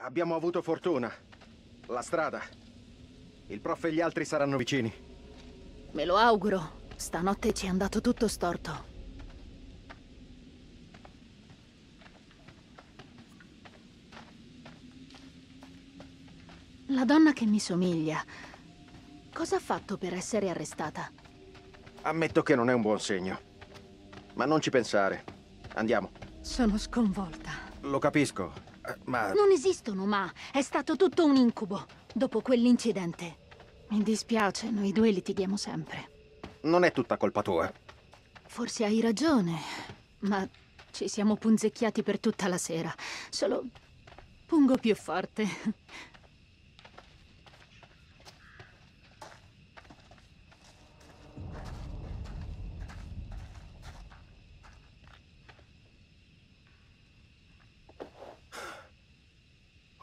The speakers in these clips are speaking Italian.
Abbiamo avuto fortuna. La strada. Il prof e gli altri saranno vicini. Me lo auguro. Stanotte ci è andato tutto storto. La donna che mi somiglia. Cosa ha fatto per essere arrestata? Ammetto che non è un buon segno. Ma non ci pensare. Andiamo. Sono sconvolta. Lo capisco, ma... Non esistono ma. È stato tutto un incubo. Dopo quell'incidente. Mi dispiace, noi due litighiamo sempre. Non è tutta colpa tua. Forse hai ragione, ma ci siamo punzecchiati per tutta la sera. Solo pungo più forte.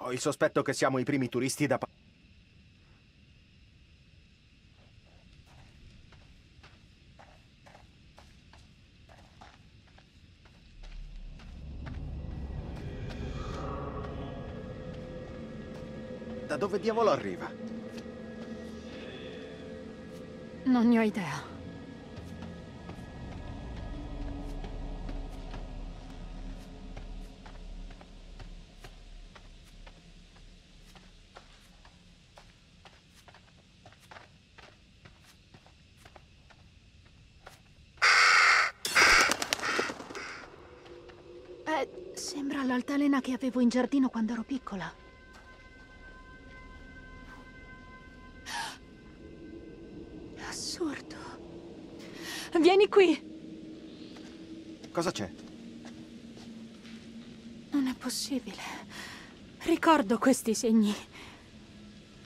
Ho il sospetto che siamo i primi turisti da... Da dove diavolo arriva? Non ne ho idea. Eh, sembra l'altalena che avevo in giardino quando ero piccola. Assurdo. Vieni qui. Cosa c'è? Non è possibile. Ricordo questi segni.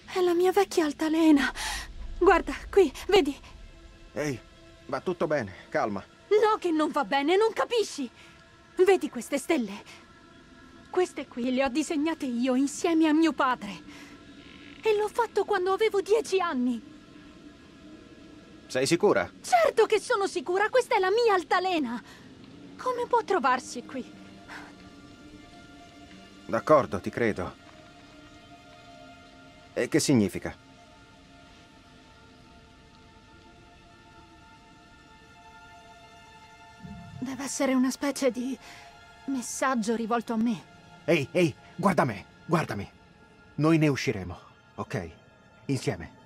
È la mia vecchia altalena. Guarda, qui, vedi? Ehi, va tutto bene, calma. No che non va bene, non capisci? Vedi queste stelle? Queste qui le ho disegnate io insieme a mio padre. E l'ho fatto quando avevo dieci anni. Sei sicura? Certo che sono sicura, questa è la mia altalena. Come può trovarsi qui? D'accordo, ti credo. E che significa? Essere una specie di messaggio rivolto a me. Ehi, ehi, guarda me, guardami. Noi ne usciremo, ok? Insieme.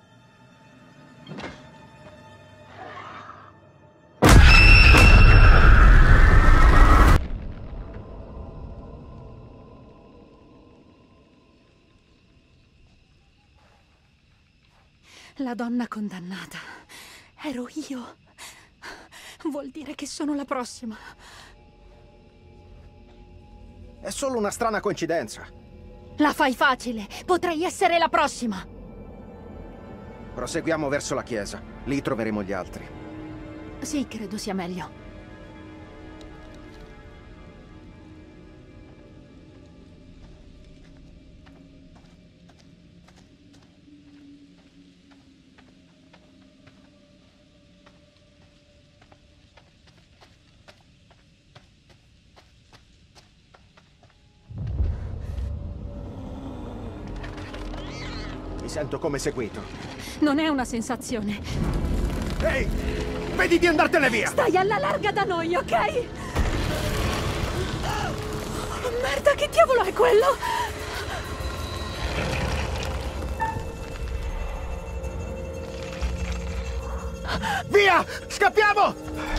La donna condannata. Ero io. Vuol dire che sono la prossima. È solo una strana coincidenza. La fai facile. Potrei essere la prossima. Proseguiamo verso la chiesa. Lì troveremo gli altri. Sì, credo sia meglio. Sento come seguito. Non è una sensazione. Ehi! Vedi di andartene via! Stai alla larga da noi, ok? Oh, merda, che diavolo è quello? Via! Scappiamo!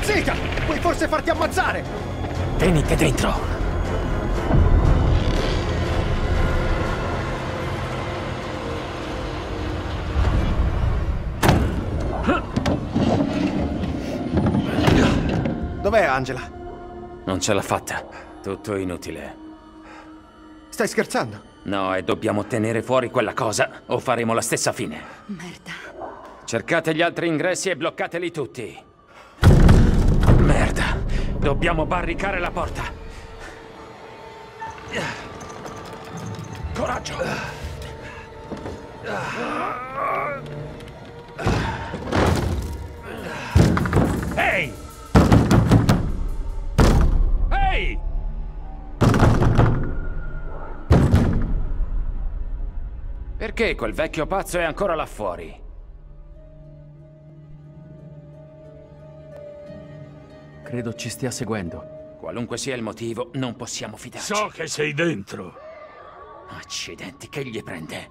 Impazzita! Puoi forse farti ammazzare! Venite dentro! Dov'è Angela? Non ce l'ha fatta. Tutto inutile. Stai scherzando? No, e dobbiamo tenere fuori quella cosa o faremo la stessa fine. Merda. Cercate gli altri ingressi e bloccateli tutti. Dobbiamo barricare la porta. Coraggio. Ehi! Ehi! Perché quel vecchio pazzo è ancora là fuori? Credo ci stia seguendo. Qualunque sia il motivo, non possiamo fidarci. So che sei dentro. Accidenti, che gli prende?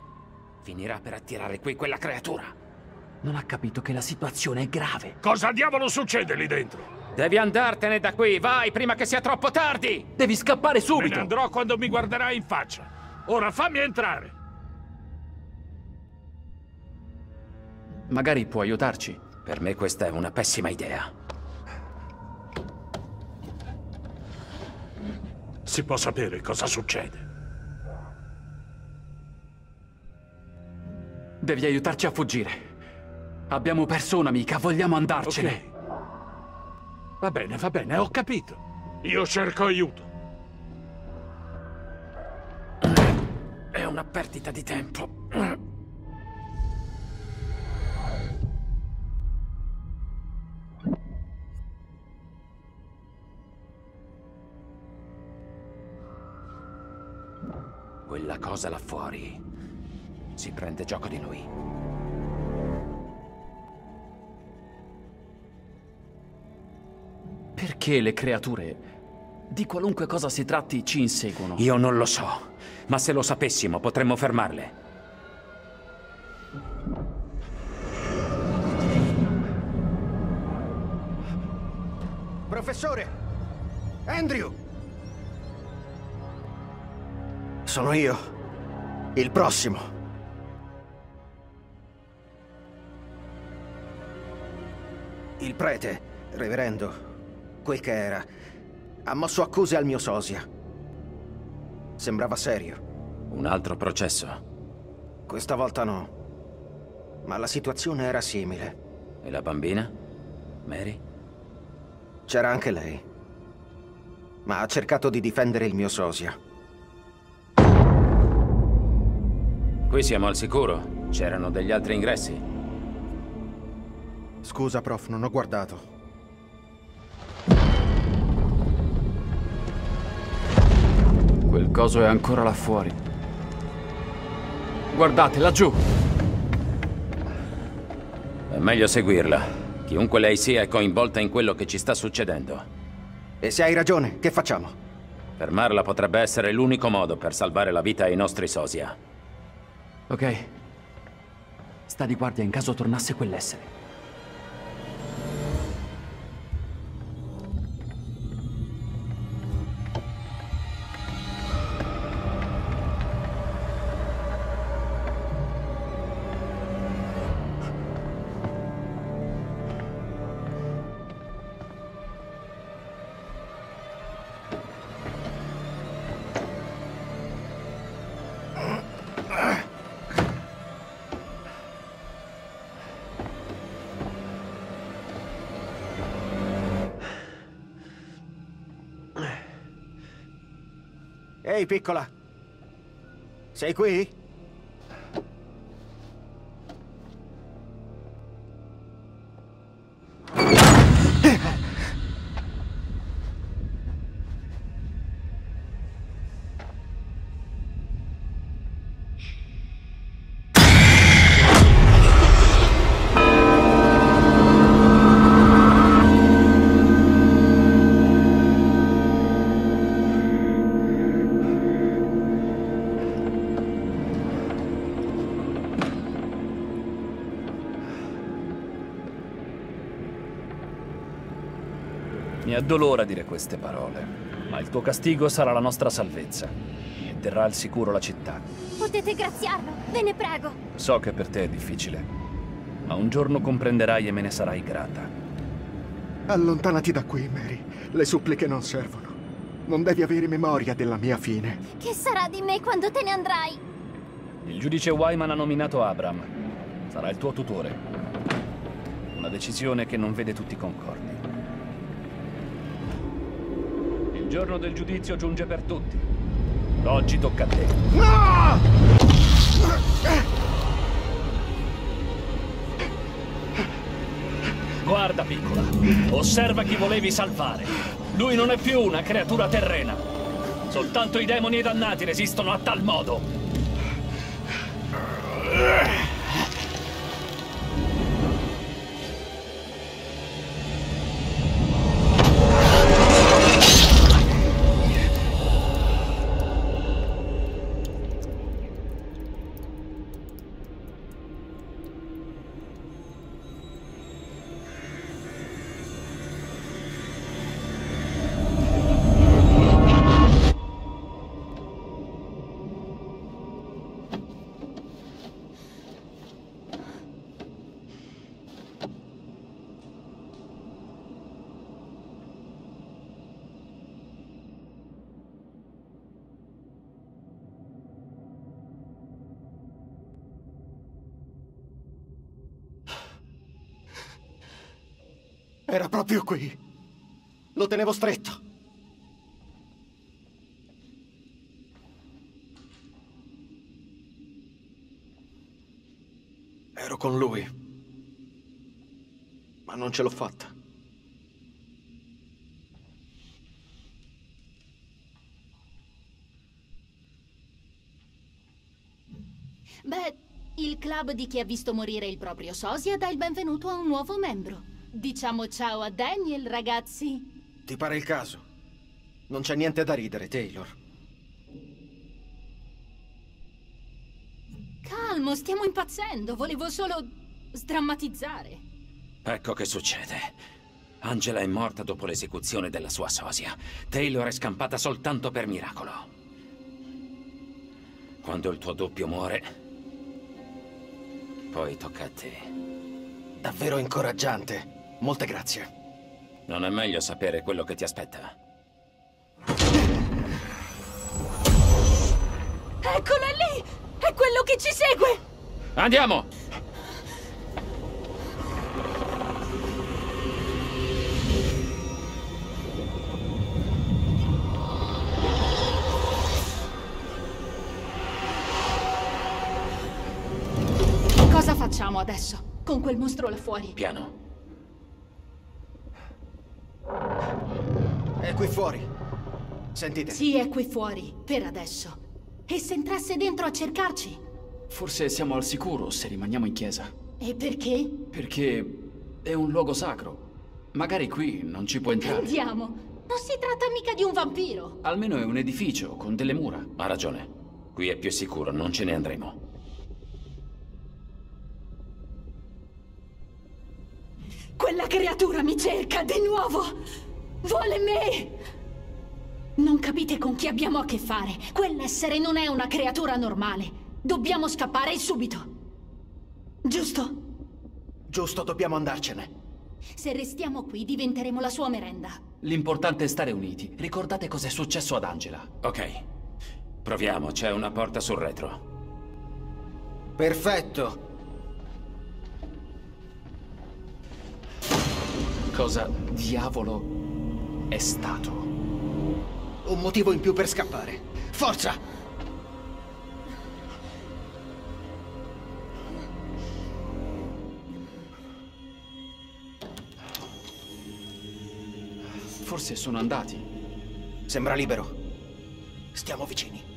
Finirà per attirare qui quella creatura. Non ha capito che la situazione è grave. Cosa diavolo succede lì dentro? Devi andartene da qui, vai, prima che sia troppo tardi! Devi scappare Me ne subito! andrò quando mi guarderai in faccia. Ora fammi entrare. Magari può aiutarci. Per me questa è una pessima idea. Si può sapere cosa succede. Devi aiutarci a fuggire. Abbiamo perso un'amica, vogliamo andarcene. Ok. Va bene, va bene, ho capito. Io cerco aiuto. È una perdita di tempo. Quella cosa là fuori si prende gioco di noi. Perché le creature, di qualunque cosa si tratti, ci inseguono? Io non lo so, ma se lo sapessimo potremmo fermarle. Professore! Andrew! Sono io. Il prossimo. Il prete, reverendo, quel che era, ha mosso accuse al mio sosia. Sembrava serio. Un altro processo. Questa volta no. Ma la situazione era simile. E la bambina? Mary? C'era anche lei. Ma ha cercato di difendere il mio sosia. Qui siamo al sicuro. C'erano degli altri ingressi. Scusa, prof, non ho guardato. Quel coso è ancora là fuori. Guardate, laggiù! È meglio seguirla. Chiunque lei sia è coinvolta in quello che ci sta succedendo. E se hai ragione, che facciamo? Fermarla potrebbe essere l'unico modo per salvare la vita ai nostri sosia. Ok. Sta di guardia in caso tornasse quell'essere. Ehi, piccola. Sei qui? Mi addolora dire queste parole, ma il tuo castigo sarà la nostra salvezza. Mi terrà al sicuro la città. Potete graziarlo, ve ne prego. So che per te è difficile, ma un giorno comprenderai e me ne sarai grata. Allontanati da qui, Mary. Le suppliche non servono. Non devi avere memoria della mia fine. Che sarà di me quando te ne andrai? Il giudice Wyman ha nominato Abram. Sarà il tuo tutore. Una decisione che non vede tutti concordi. Il giorno del giudizio giunge per tutti. Oggi tocca a te. Guarda, piccola. Osserva chi volevi salvare. Lui non è più una creatura terrena. Soltanto i demoni e dannati resistono a tal modo. Era proprio qui. Lo tenevo stretto. Ero con lui. Ma non ce l'ho fatta. Beh, il club di chi ha visto morire il proprio sosia dà il benvenuto a un nuovo membro. Diciamo ciao a Daniel, ragazzi. Ti pare il caso? Non c'è niente da ridere, Taylor. Calmo, stiamo impazzendo. Volevo solo sdrammatizzare. Ecco che succede. Angela è morta dopo l'esecuzione della sua sosia. Taylor è scampata soltanto per miracolo. Quando il tuo doppio muore, poi tocca a te. Davvero incoraggiante. Molte grazie. Non è meglio sapere quello che ti aspetta? Eccolo è lì! È quello che ci segue! Andiamo! Cosa facciamo adesso? Con quel mostro là fuori? Piano. È qui fuori. Sentite. Sì, è qui fuori, per adesso. E se entrasse dentro a cercarci? Forse siamo al sicuro se rimaniamo in chiesa. E perché? Perché è un luogo sacro. Magari qui non ci può entrare. Andiamo! Non si tratta mica di un vampiro! Almeno è un edificio con delle mura. Ha ragione. Qui è più sicuro, non ce ne andremo. Quella creatura mi cerca di nuovo! Vuole me! Non capite con chi abbiamo a che fare. Quell'essere non è una creatura normale. Dobbiamo scappare subito. Giusto? Giusto, dobbiamo andarcene. Se restiamo qui diventeremo la sua merenda. L'importante è stare uniti. Ricordate cos'è successo ad Angela. Ok. Proviamo, c'è una porta sul retro. Perfetto. Cosa diavolo è stato? Un motivo in più per scappare. Forza! Forse sono andati. Sembra libero. Stiamo vicini.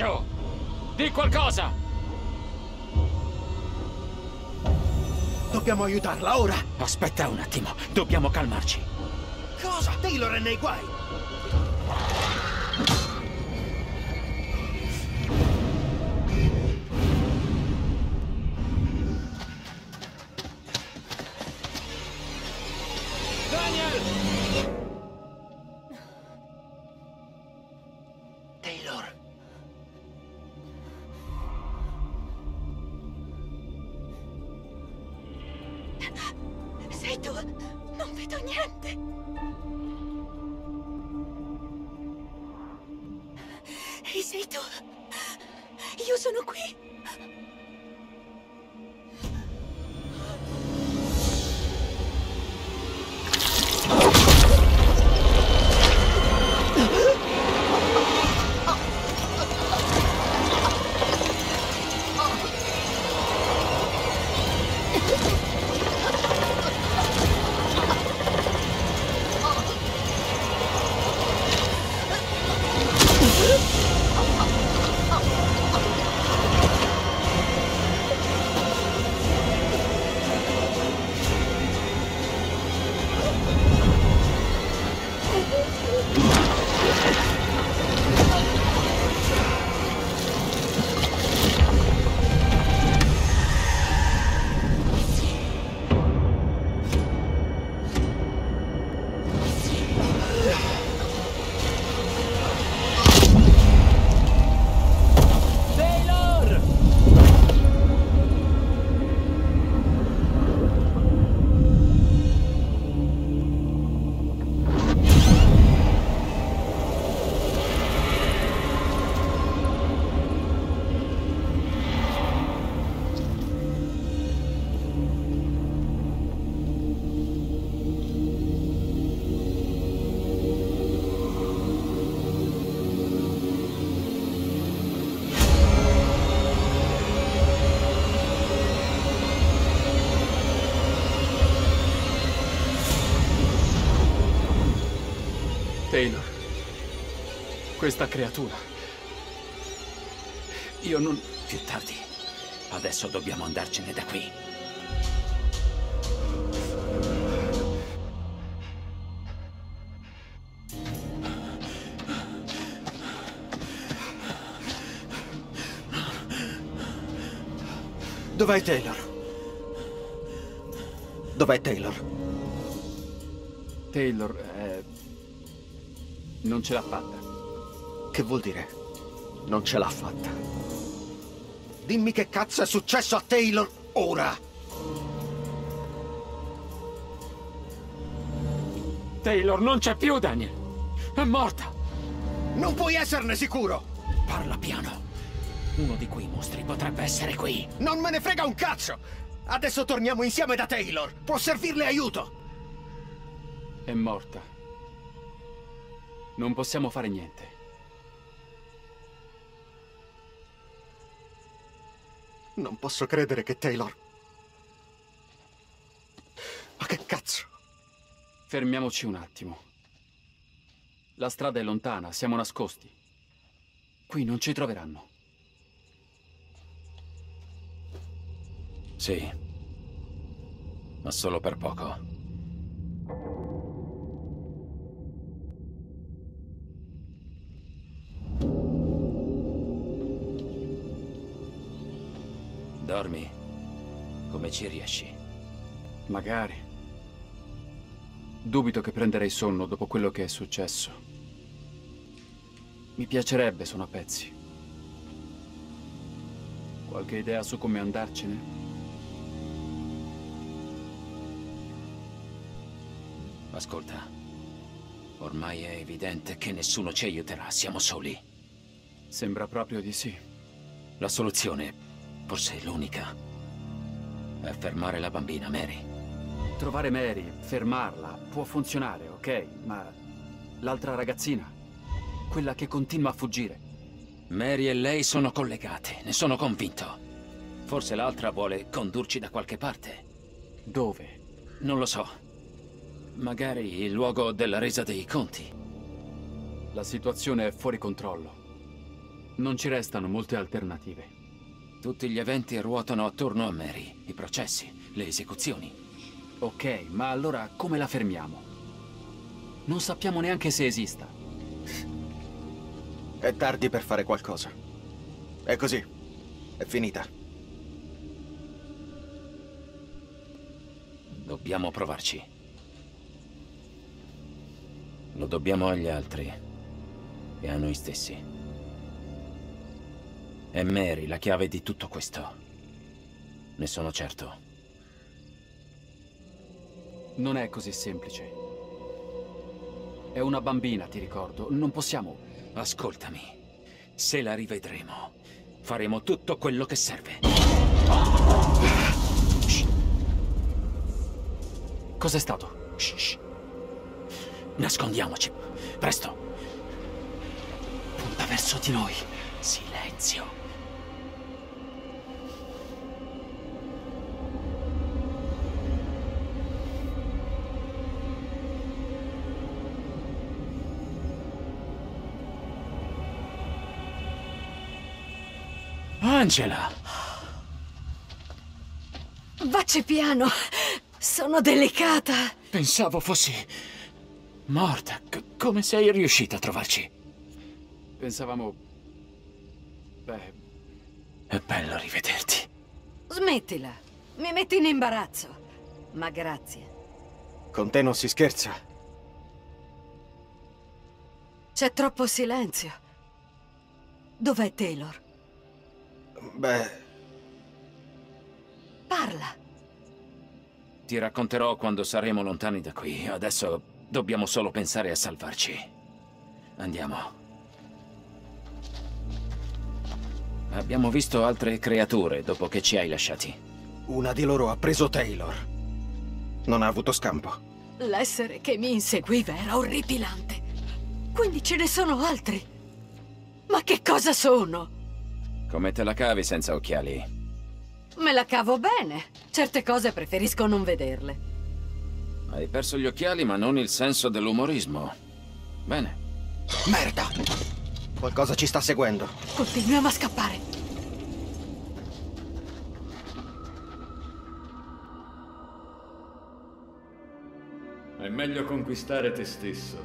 Coraggio! Di qualcosa! Dobbiamo aiutarla ora! Aspetta un attimo, dobbiamo calmarci. Cosa? Taylor è nei guai! Questa creatura. Io non... Più tardi. Adesso dobbiamo andarcene da qui. Dov'è Taylor? Dov'è Taylor? Taylor, eh, non ce l'ha fatta. Che vuol dire? Non ce l'ha fatta. Dimmi che cazzo è successo a Taylor ora! Taylor non c'è più, Daniel! È morta! Non puoi esserne sicuro! Parla piano. Uno di quei mostri potrebbe essere qui. Non me ne frega un cazzo! Adesso torniamo insieme da Taylor! Può servirle aiuto! È morta. Non possiamo fare niente. Non posso credere che Taylor... Ma che cazzo? Fermiamoci un attimo. La strada è lontana, siamo nascosti. Qui non ci troveranno. Sì. Ma solo per poco. Dormi. Come ci riesci? Magari. Dubito che prenderei sonno dopo quello che è successo. Mi piacerebbe, sono a pezzi. Qualche idea su come andarcene? Ascolta. Ormai è evidente che nessuno ci aiuterà, siamo soli. Sembra proprio di sì. La soluzione, forse l'unica, è fermare la bambina, Mary. Trovare Mary, fermarla, può funzionare, ok? Ma l'altra ragazzina, quella che continua a fuggire. Mary e lei sono collegate, ne sono convinto. Forse l'altra vuole condurci da qualche parte. Dove? Non lo so. Magari il luogo della resa dei conti. La situazione è fuori controllo. Non ci restano molte alternative. Tutti gli eventi ruotano attorno a Mary. I processi, le esecuzioni. Ok, ma allora come la fermiamo? Non sappiamo neanche se esista. È tardi per fare qualcosa. È così. È finita. Dobbiamo provarci. Lo dobbiamo agli altri e a noi stessi. È Mary la chiave di tutto questo. Ne sono certo. Non è così semplice. È una bambina, ti ricordo. Non possiamo... Ascoltami. Se la rivedremo, faremo tutto quello che serve. Cos'è stato? Shh, shh. Nascondiamoci. Presto. Punta verso di noi. Silenzio. Angela! Vacci piano. Sono delicata. Pensavo fossi morta. C come sei riuscita a trovarci? Pensavamo... Beh... È bello rivederti. Smettila. Mi metti in imbarazzo. Ma grazie. Con te non si scherza. C'è troppo silenzio. Dov'è Taylor? Beh, Parla. Ti racconterò quando saremo lontani da qui. Adesso dobbiamo solo pensare a salvarci. Andiamo. Abbiamo visto altre creature dopo che ci hai lasciati. una di loro ha preso Taylor. Non ha avuto scampo. L'essere che mi inseguiva era orripilante. Quindi ce ne sono altri. Ma che cosa sono? Come te la cavi senza occhiali? Me la cavo bene. Certe cose preferisco non vederle. Hai perso gli occhiali ma non il senso dell'umorismo. Bene. Merda! Qualcosa ci sta seguendo. Continuiamo a scappare. È meglio conquistare te stesso.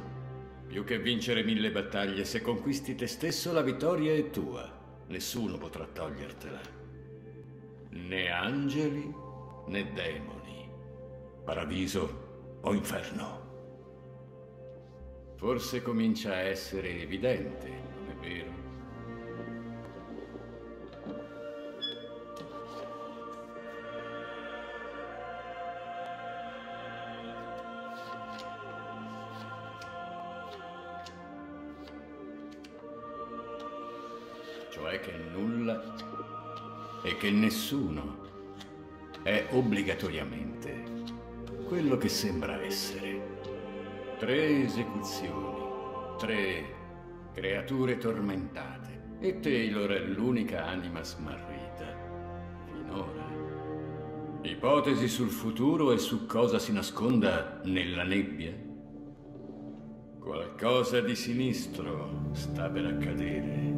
Più che vincere mille battaglie, se conquisti te stesso la vittoria è tua nessuno potrà togliertela. Né angeli né demoni. Paradiso o inferno. Forse comincia a essere evidente nessuno è obbligatoriamente quello che sembra essere. Tre esecuzioni, tre creature tormentate e Taylor è l'unica anima smarrita. Finora. Ipotesi sul futuro e su cosa si nasconda nella nebbia? Qualcosa di sinistro sta per accadere.